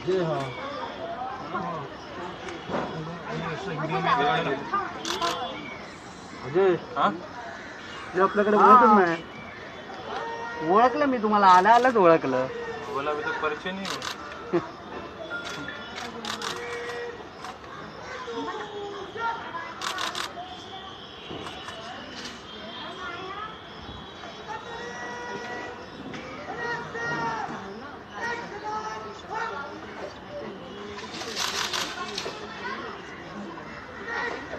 Gdzie ha? Ajay जे आपल्याकडे ओळखच नाही ओळखलं मी तुम्हाला आला आलंच ओळखलं बोला मी तर परिचय नाही 야,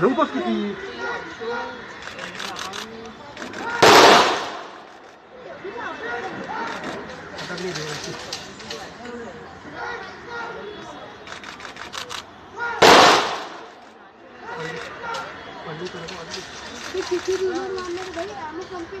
너무 빡세지. Thank you.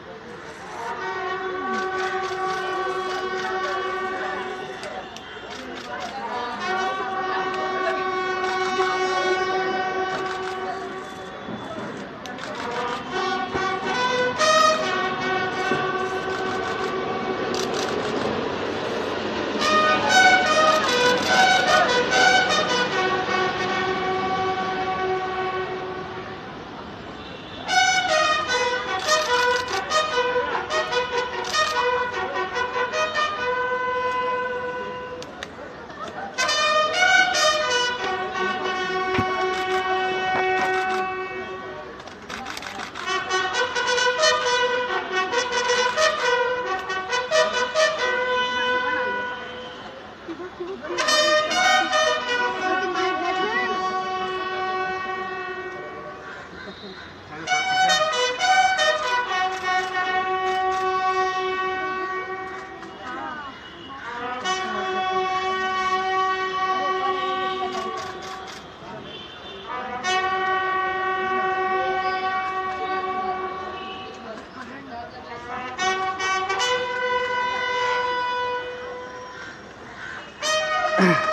Thank you.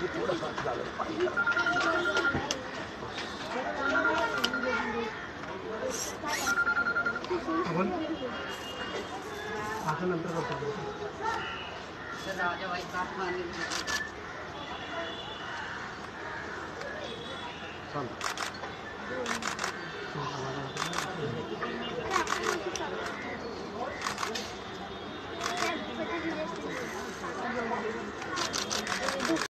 म्हणजे थोडंसं झालं पाणी आता नंतर